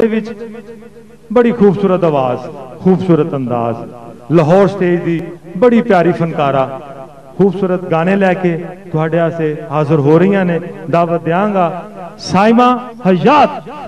बड़ी खूबसूरत आवाज़, खूबसूरत अंदाज। लाहौर स्टेज की बड़ी प्यारी फनकारा। खूबसूरत गाने लैके थोड़े हाजिर हो रही ने। दावत देंगा साइमा हयात।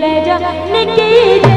ले जा निकी